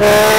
Yeah.